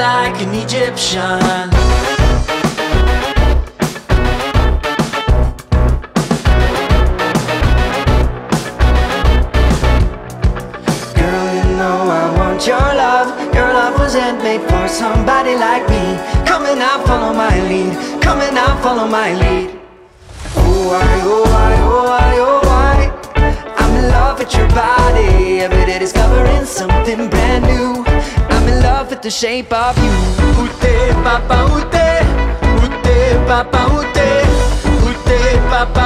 like an Egyptian. Girl, you know I want your love. Your love was handmade for somebody like me. Come and now follow my lead. Come and now follow my lead. Oh, I, oh, I, oh, I, oh, I I'm in love with your body. Every day discovering something brand in the shape of you. Ute, papa, ute. Ute, papa, ute. Ute, papa,